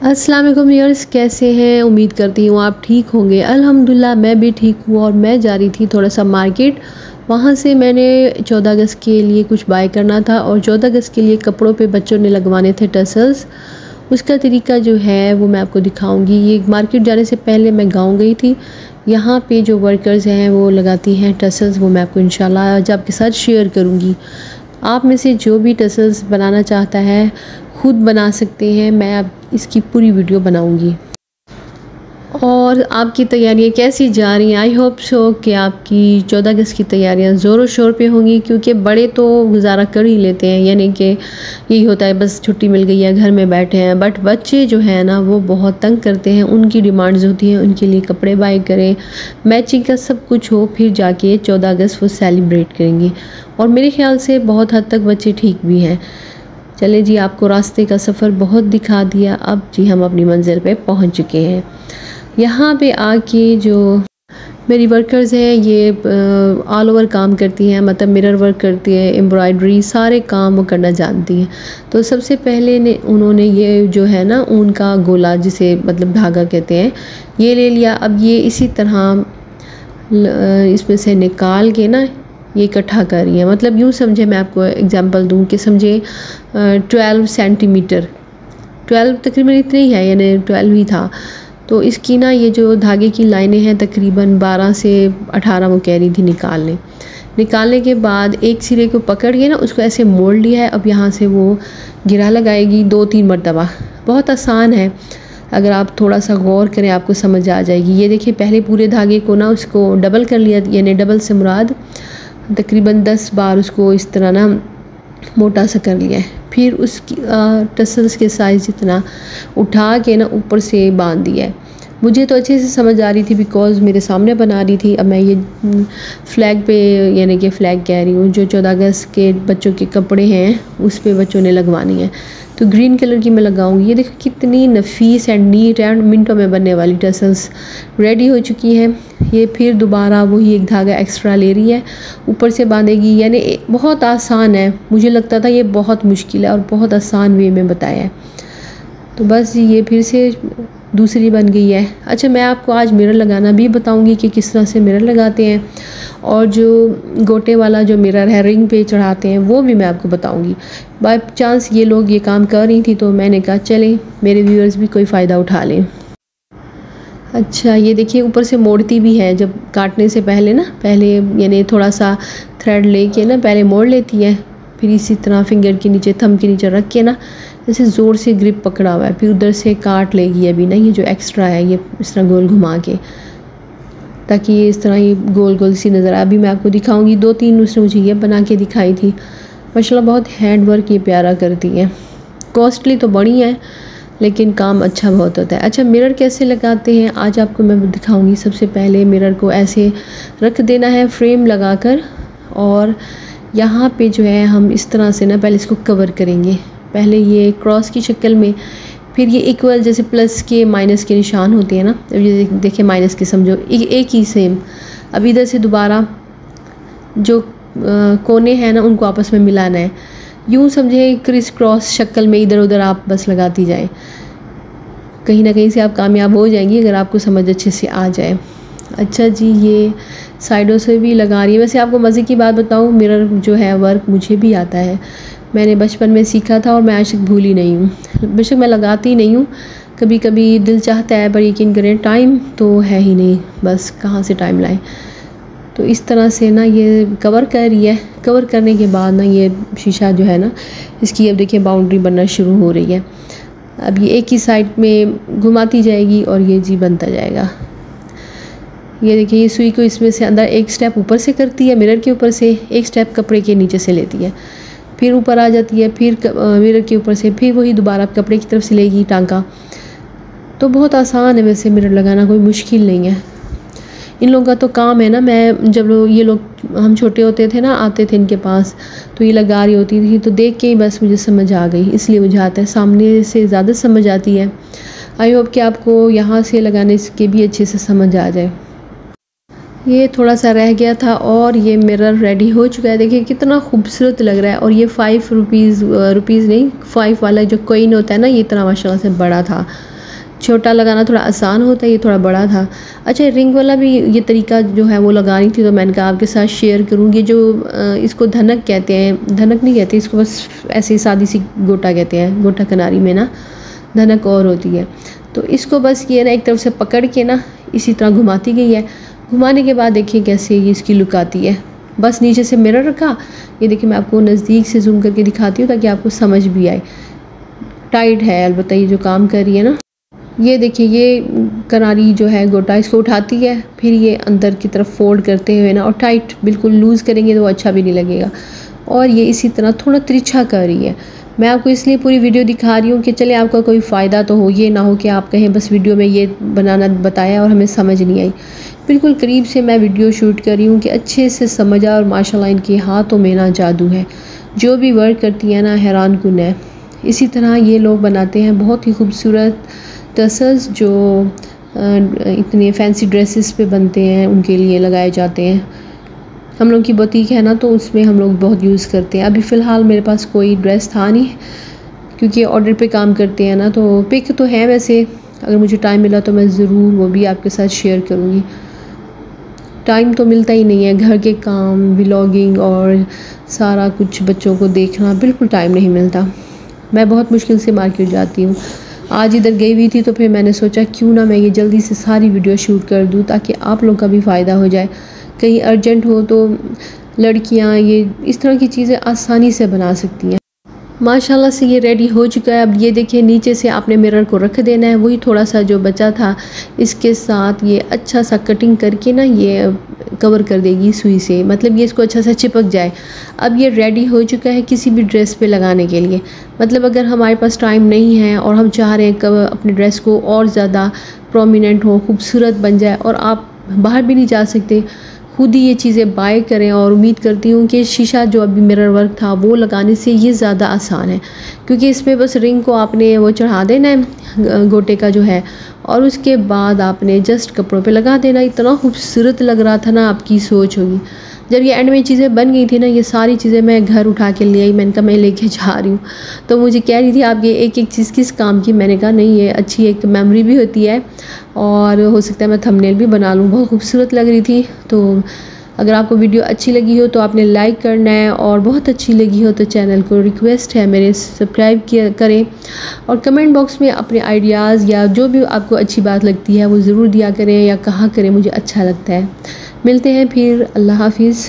अस्सलाम वालेकुम यार्स कैसे हैं? उम्मीद करती हूँ आप ठीक होंगे। अल्हम्दुलिल्लाह, मैं भी ठीक हूँ और मैं जा रही थी थोड़ा सा मार्केट। वहाँ से मैंने चौदह अगस्त के लिए कुछ बाय करना था और चौदह अगस्त के लिए कपड़ों पे बच्चों ने लगवाने थे टसल्स। उसका तरीका जो है, वो मैं आपको दिखाऊँगी। ये मार्केट जाने से पहले मैं गाँव गई थी। यहाँ पे जो वर्कर्स हैं, वो लगाती हैं टसल्स, वो मैं आपको इंशाल्लाह आज आपके साथ शेयर करूँगी। आप में से जो भी टसल्स बनाना चाहता है खुद बना सकते हैं, मैं अब इसकी पूरी वीडियो बनाऊँगी। और आपकी तैयारियाँ कैसी जा रही हैं? आई होप सो कि आपकी चौदह अगस्त की तैयारियाँ ज़ोरों शोर पे होंगी, क्योंकि बड़े तो गुजारा कर ही लेते हैं। यानी कि यही होता है, बस छुट्टी मिल गई है, घर में बैठे हैं। बट बच्चे जो हैं ना, वो बहुत तंग करते हैं। उनकी डिमांड्स होती हैं, उनके लिए कपड़े बाय करें मैचिंग का सब कुछ हो, फिर जाके चौदह अगस्त वो सेलिब्रेट करेंगे। और मेरे ख्याल से बहुत हद तक बच्चे ठीक भी हैं। चले जी, आपको रास्ते का सफ़र बहुत दिखा दिया। अब जी, हम अपनी मंजिल पे पहुँच चुके हैं। यहाँ पे आके जो मेरी वर्कर्स हैं, ये ऑल ओवर काम करती हैं मतलब मिरर वर्क करती है एम्ब्रॉयडरी सारे काम वो करना जानती हैं। तो सबसे पहले ने, उन्होंने ये जो है ना ऊन का गोला जिसे मतलब धागा कहते हैं, ये ले लिया। अब ये इसी तरह इसमें से निकाल के ना ये इकट्ठा कर रही है। मतलब यूँ समझे, मैं आपको एग्जांपल दूँ कि समझे ट्वेल्व सेंटीमीटर ट्वेल्व तकरीबन इतने ही है, यानी ट्वेल्व ही था। तो इसकी ना ये जो धागे की लाइनें हैं, तकरीबन बारह से अठारह वो कह रही थी निकालने। निकालने के बाद एक सिरे को पकड़ के ना उसको ऐसे मोड़ लिया है। अब यहाँ से वो गिरा लगाएगी दो तीन मरतबा। बहुत आसान है। अगर आप थोड़ा सा गौर करें, आपको समझ आ जाएगी। ये देखिए, पहले पूरे धागे को ना उसको डबल कर लिया, यानी डबल से मुराद। तकरीबन दस बार उसको इस तरह ना मोटा सा कर लिया है। फिर उसकी टसल्स के साइज़ जितना उठा के ना ऊपर से बाँध दिया है। मुझे तो अच्छे से समझ आ रही थी बिकॉज़ मेरे सामने बना रही थी। अब मैं ये फ्लैग पे, यानी कि फ़्लैग कह रही हूँ, जो चौदह अगस्त के बच्चों के कपड़े हैं, उस पर बच्चों ने लगवानी है। तो ग्रीन कलर की मैं लगाऊँगी। ये देखो कितनी नफीस एंड नीट एंड मिनटों में बनने वाली टसल्स रेडी हो चुकी हैं। ये फिर दोबारा वही एक धागा एक्स्ट्रा ले रही है। ऊपर से बांधेगी। यानी बहुत आसान है। मुझे लगता था ये बहुत मुश्किल है और बहुत आसान वे में बताया है। तो बस ये फिर से दूसरी बन गई है। अच्छा मैं आपको आज मिरर लगाना भी बताऊँगी कि किस तरह से मिरर लगाते हैं और जो गोटे वाला जो मिरर है रिंग पे चढ़ाते हैं, वो भी मैं आपको बताऊँगी। बाय चांस ये लोग ये काम कर रही थी तो मैंने कहा, चलें, मेरे व्यूअर्स भी कोई फ़ायदा उठा लें। अच्छा ये देखिए, ऊपर से मोड़ती भी है, जब काटने से पहले ना, पहले यानी थोड़ा सा थ्रेड लेके ना, पहले मोड़ लेती है। फिर इसी तरह फिंगर के नीचे थम के नीचे रख के ना, जैसे ज़ोर से ग्रिप पकड़ा हुआ है, फिर उधर से काट लेगी अभी ना, ये जो एक्स्ट्रा है, ये इस तरह गोल घुमा के, ताकि ये इस तरह ये गोल गोल सी नज़र आए। अभी मैं आपको दिखाऊँगी, दो तीन उसने मुझे ये बना के दिखाई थी। माशाल्लाह बहुत हैंड वर्क ये प्यारा करती है। कॉस्टली तो बड़ी है, लेकिन काम अच्छा बहुत होता है। अच्छा मिरर कैसे लगाते हैं? आज आपको मैं दिखाऊँगी। सबसे पहले मिरर को ऐसे रख देना है फ्रेम लगाकर, और यहाँ पे जो है हम इस तरह से ना पहले इसको कवर करेंगे। पहले ये क्रॉस की शक्ल में फिर ये इक्वल जैसे प्लस के माइनस के निशान होते हैं ना अब ये देखिए माइनस के समझो एक, एक ही सेम अब इधर से दोबारा जो आ, कोने हैं ना उनको आपस में मिलाना है। यूँ समझे क्रिस क्रॉस शक्ल में इधर उधर आप बस लगाती जाए। कहीं ना कहीं से आप कामयाब हो जाएँगी अगर आपको समझ अच्छे से आ जाए। अच्छा जी, ये साइडों से भी लगा रही है। वैसे आपको मज़े की बात बताऊँ मिरर जो है वर्क मुझे भी आता है। मैंने बचपन में सीखा था और मैं आज तक भूली नहीं हूँ। बेशक मैं लगाती नहीं हूँ। कभी कभी दिल चाहता है, पर यकीन करें टाइम तो है ही नहीं। बस कहाँ से टाइम लाएँ? तो इस तरह से ना ये कवर कर रही है। कवर करने के बाद ना ये शीशा जो है ना, इसकी अब देखिए बाउंड्री बनना शुरू हो रही है। अब ये एक ही साइड में घुमाती जाएगी और ये जी बनता जाएगा। ये देखिए, ये सुई को इसमें से अंदर एक स्टेप ऊपर से करती है मिरर के ऊपर से एक स्टेप कपड़े के नीचे से लेती है। फिर ऊपर आ जाती है, फिर मिरर के ऊपर से, फिर वही दोबारा कपड़े की तरफ़ से लेगी टांका। तो बहुत आसान है वैसे मिरर लगाना, कोई मुश्किल नहीं है। इन लोगों का तो काम है ना, मैं जब लोग, ये लोग, हम छोटे होते थे ना, आते थे इनके पास तो ये लगा रही होती थी तो देख के ही बस मुझे समझ आ गई, इसलिए मुझे आता है, सामने से ज़्यादा समझ आती है। आई होप कि आपको यहाँ से लगाने के भी अच्छे से समझ आ जाए। ये थोड़ा सा रह गया था और ये मिरर रेडी हो चुका है। देखिए, कितना खूबसूरत लग रहा है। और ये फ़ाइव रुपीज़ रुपीज़ नहीं फाइव वाला जो कोइन होता है ना, ये इतना माशाल्लाह से बड़ा था। छोटा लगाना थोड़ा आसान होता है, ये थोड़ा बड़ा था। अच्छा रिंग वाला भी ये तरीका जो है वो लगानी थी तो मैंने कहा आपके साथ शेयर करूँगी जो इसको धनक कहते हैं, धनक नहीं कहते, इसको बस ऐसे ही सादी सी गोटा कहते हैं, गोटा किनारी में ना, धनक और होती है। तो इसको बस ये ना, एक तरफ़ से पकड़ के ना, इसी तरह घुमाती गई है। घुमाने के बाद देखिए कैसे ये इसकी लुक आती है। बस नीचे से मिरर रखा। ये देखिए मैं आपको नज़दीक से जूम करके दिखाती हूँ ताकि आपको समझ भी आए। टाइट है, अलबत्त ये जो काम कर रही है ना। ये देखिए, ये करारी जो है गोटा, इसको उठाती है। फिर ये अंदर की तरफ़ फोल्ड करते हुए ना, और टाइट बिल्कुल लूज़ करेंगे तो अच्छा भी नहीं लगेगा। और ये इसी तरह थोड़ा तिरछा कर रही है। मैं आपको इसलिए पूरी वीडियो दिखा रही हूँ कि चले आपका कोई फ़ायदा तो हो, ये ना हो कि आप कहें बस वीडियो में ये बनाना बताया और हमें समझ नहीं आई। बिल्कुल करीब से मैं वीडियो शूट कर रही हूँ कि अच्छे से समझा और माशाल्लाह इनके हाथों में ना जादू है। जो भी वर्क करती है ना, हैरान कन है। इसी तरह ये लोग बनाते हैं बहुत ही खूबसूरत टसल्स जो इतने फैंसी ड्रेसेस पे बनते हैं, उनके लिए लगाए जाते हैं। हम लोग की बुटीक है ना तो उसमें हम लोग बहुत यूज़ करते हैं। अभी फ़िलहाल मेरे पास कोई ड्रेस था नहीं, क्योंकि ऑर्डर पे काम करते हैं ना तो पिक तो है वैसे। अगर मुझे टाइम मिला तो मैं ज़रूर वो भी आपके साथ शेयर करूँगी। टाइम तो मिलता ही नहीं है, घर के काम व्लॉगिंग और सारा कुछ बच्चों को देखना बिल्कुल टाइम नहीं मिलता। मैं बहुत मुश्किल से मार्केट जाती हूँ। आज इधर गई हुई थी तो फिर मैंने सोचा, क्यों ना मैं ये जल्दी से सारी वीडियो शूट कर दूँ ताकि आप लोग का भी फ़ायदा हो जाए। कहीं अर्जेंट हो तो लड़कियाँ ये इस तरह की चीज़ें आसानी से बना सकती हैं। माशाल्लाह से ये रेडी हो चुका है। अब ये देखिए, नीचे से आपने मिरर को रख देना है। वही थोड़ा सा जो बचा था, इसके साथ ये अच्छा सा कटिंग करके ना ये कवर कर देगी सुई से। मतलब ये इसको अच्छा सा चिपक जाए। अब ये रेडी हो चुका है किसी भी ड्रेस पे लगाने के लिए। मतलब अगर हमारे पास टाइम नहीं है और हम चाह रहे हैं कब अपने ड्रेस को और ज़्यादा प्रोमिनेंट हो, खूबसूरत बन जाए और आप बाहर भी नहीं जा सकते खुद ही ये चीज़ें बाय करें और उम्मीद करती हूँ कि शीशा जो अभी मिरर वर्क था वो लगाने से ये ज़्यादा आसान है। क्योंकि इसमें बस रिंग को आपने वो चढ़ा देना है गोटे का जो है और उसके बाद आपने जस्ट कपड़ों पे लगा देना। इतना खूबसूरत लग रहा था ना आपकी सोच होगी। जब ये एंड में चीज़ें बन गई थी ना, ये सारी चीज़ें मैं घर उठा के ले आई, मैंने कहा मैं लेके जा रही हूँ। तो मुझे कह रही थी, आप ये एक एक चीज़ किस काम की? मैंने कहा, नहीं, ये अच्छी एक मेमोरी भी होती है और हो सकता है मैं थंबनेल भी बना लूँ। बहुत खूबसूरत लग रही थी। तो अगर आपको वीडियो अच्छी लगी हो तो आपने लाइक करना है और बहुत अच्छी लगी हो तो चैनल को रिक्वेस्ट है मेरे सब्सक्राइब किया करें और कमेंट बॉक्स में अपने आइडियाज़ या जो भी आपको अच्छी बात लगती है, वो ज़रूर दिया करें या कहा करें, मुझे अच्छा लगता है। मिलते हैं फिर। अल्लाह हाफिज़।